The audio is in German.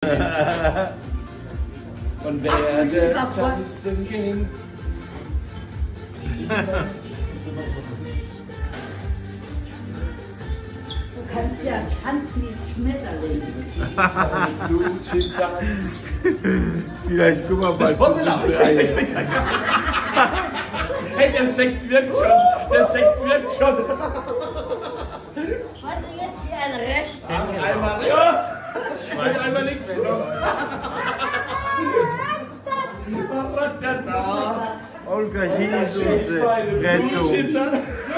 Und werde tanzen gehen. Du kannst ja tanzen wie Schmetterling. Blutschitzer. Vielleicht guck mal Das mal. Pommel Hey, der Sekt wirkt schon. Der Sekt wirkt schon. Warte, jetzt hier ein Recht. Einmal, ja. Und einmal links. Olga, sie ist unsere Rettung. Blutschitzer. Danke.